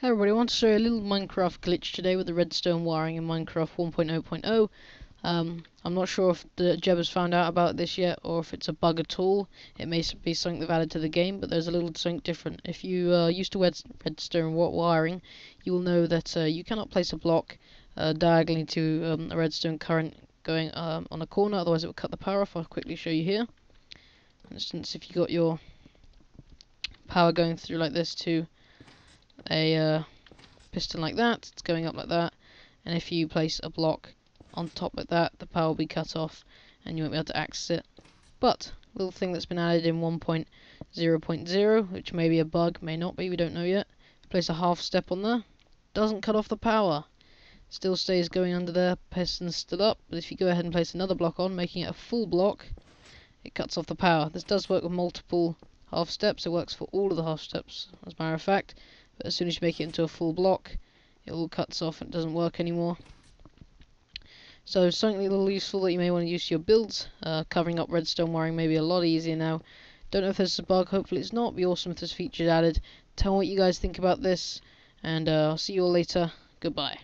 Hey everybody, I want to show you a little Minecraft glitch today with the redstone wiring in Minecraft 1.0.0. Um, I'm not sure if the Jeb has found out about this yet or if it's a bug at all. It may be something they've added to the game, but there's a little something different. If you uh, used to redstone wiring, you will know that uh, you cannot place a block uh, diagonally to um, a redstone current going um, on a corner, otherwise it will cut the power off. I'll quickly show you here. For instance, if you got your power going through like this to a uh, piston like that, it's going up like that, and if you place a block on top of that, the power will be cut off and you won't be able to access it. But, little thing that's been added in 1.0.0, which may be a bug, may not be, we don't know yet. Place a half step on there, doesn't cut off the power. Still stays going under there, piston's still up, but if you go ahead and place another block on, making it a full block, it cuts off the power. This does work with multiple half steps, it works for all of the half steps, as a matter of fact. But as soon as you make it into a full block, it all cuts off and doesn't work anymore. So something a little useful that you may want to use to your builds. Uh, covering up redstone wiring may be a lot easier now. Don't know if there's a bug, hopefully it's not. Be awesome if this feature's added. Tell me what you guys think about this, and uh, I'll see you all later. Goodbye.